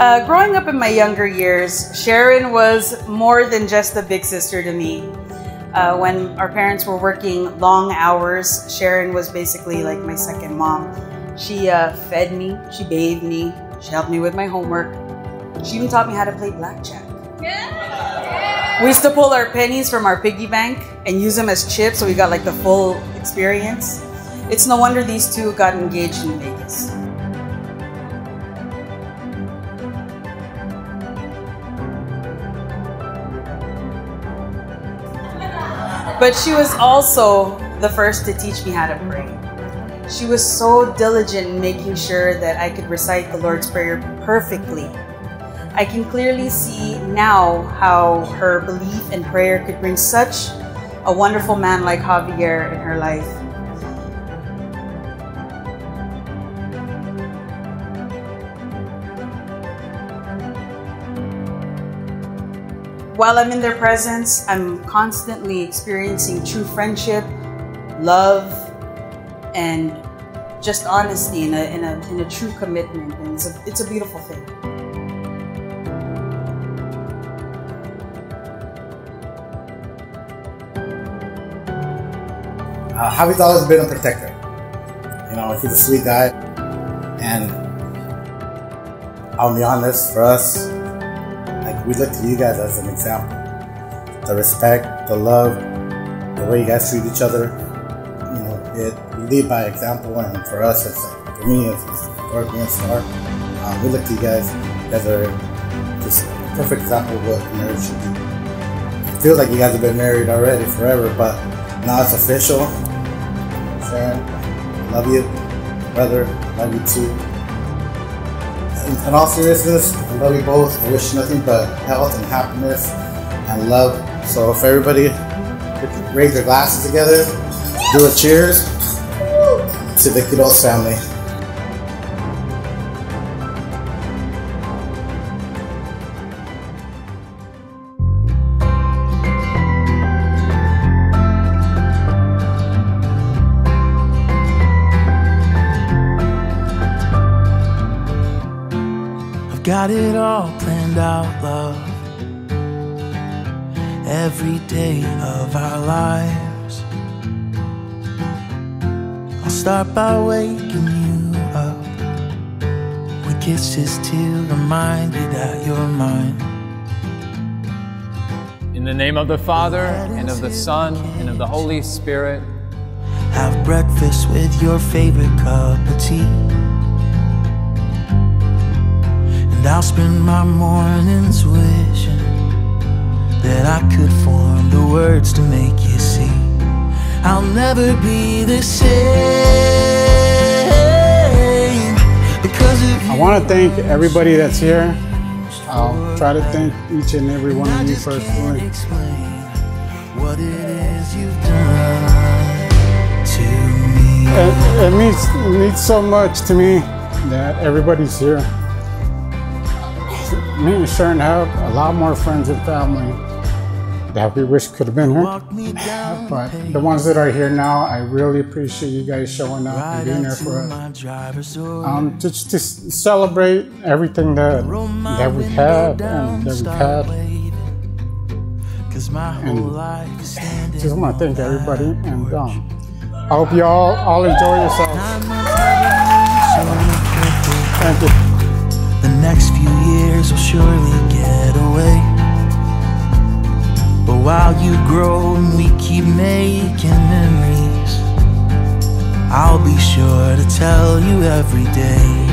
Uh, growing up in my younger years, Sharon was more than just a big sister to me. Uh, when our parents were working long hours, Sharon was basically like my second mom. She uh, fed me, she bathed me, she helped me with my homework. She even taught me how to play blackjack. We used to pull our pennies from our piggy bank and use them as chips so we got like the full experience. It's no wonder these two got engaged in Vegas. But she was also the first to teach me how to pray. She was so diligent in making sure that I could recite the Lord's Prayer perfectly. I can clearly see now how her belief and prayer could bring such a wonderful man like Javier in her life. While I'm in their presence, I'm constantly experiencing true friendship, love, and just honesty in a, in a, in a true commitment. And it's a, it's a beautiful thing. Uh, Javi's always been a protector. You know, he's a sweet guy. And I'll be honest, for us, we look to you guys as an example. The respect, the love, the way you guys treat each other. You know, it we lead by example and for us it's like for me it's, it's Lord being star. Um, we look to you guys. as are just a perfect example of what marriage should be. It feels like you guys have been married already forever, but now it's official. Sharon, love you. Brother, love you too. In, all seriousness, I love you both. I wish nothing but health and happiness and love. So if everybody could raise their glasses together, do a cheers to the Quiroz family. I've got it all planned out, love. Every day of our lives. I'll start by waking you up with kisses to remind you that you're mine. In the name of the Father, and of the Son, and of the Holy Spirit. Have breakfast with your favorite cup of tea. And I'll spend my mornings wishing that I could form the words to make you see. I'll never be the same because. I want to thank everybody that's here. I'll try to thank each and every one of you personally. what it is you've done to me. It, it means it means so much to me that everybody's here. Me and Sharon have a lot more friends and family that we wish could have been here. Walk me down But the ones that are here now, I really appreciate you guys showing up and being there for us. my driver's door. Um, just to celebrate everything that that we window had and that we've had. waving. Cause my whole And life is standing Just want to thank everybody, and um, I hope you all all enjoy yourselves. Nine months having you so perfect. Thank you. Next few years will surely get away. But while you grow and we keep making memories, I'll be sure to tell you every day.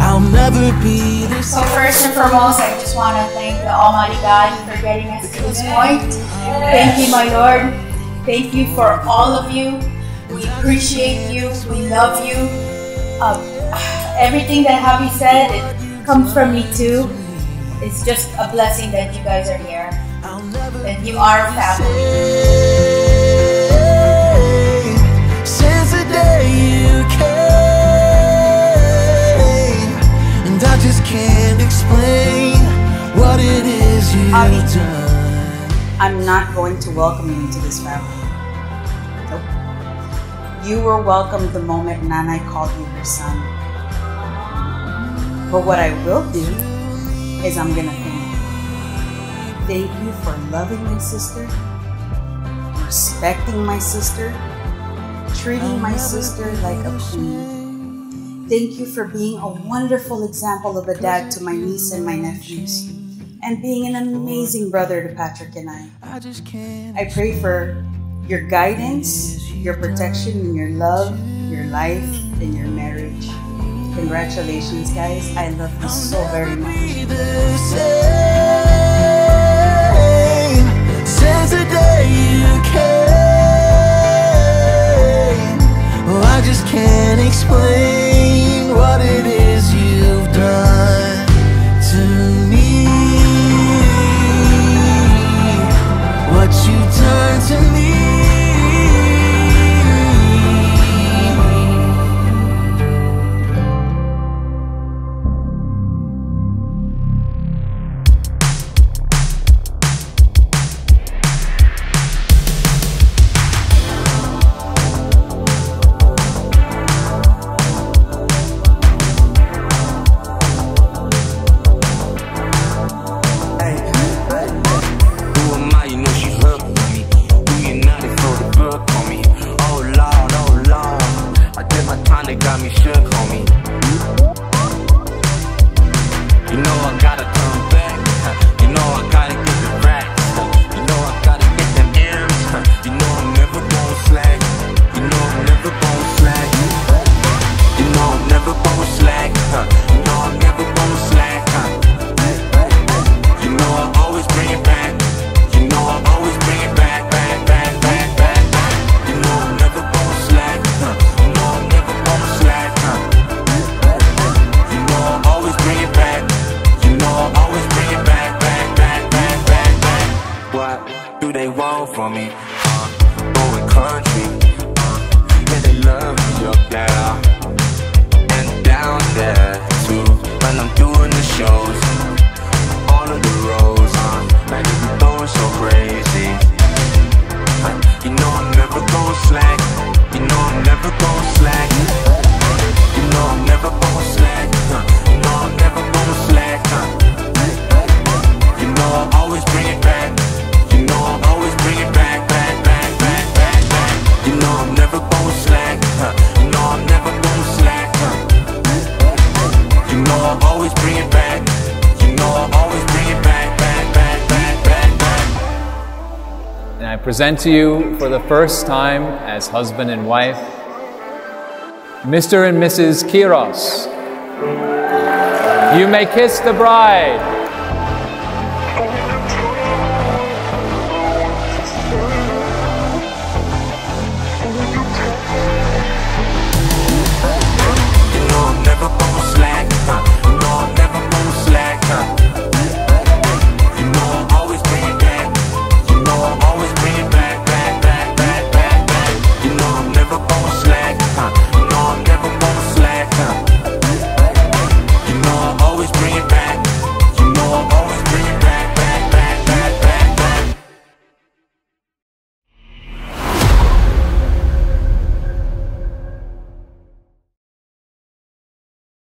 I'll never be the So first and foremost, I just want to thank the Almighty God for getting us to this point. Thank you, my Lord. Thank you for all of you. We appreciate you. We love you. Um, everything that Javi said, it comes from me too. It's just a blessing that you guys are here. And you are family. Since the day you came, and I just can't explain what it is you've done. I'm not going to welcome you into this family. Nope. You were welcomed the moment Nanai called you her son. But what I will do is I'm gonna thank you. Thank you for loving my sister, respecting my sister, treating my sister like a queen. Thank you for being a wonderful example of a dad to my niece and my nephews, and being an amazing brother to Patrick and I. I pray for your guidance, your protection, and your love, your life, and your marriage. Congratulations, guys. I love you so very much. Me. You know I gotta do they want from me? Uh, going country. Uh, yeah, they love me up there and down there too. When I'm doing the shows present to you for the first time as husband and wife, Mr. and Mrs. Quiroz. You may kiss the bride.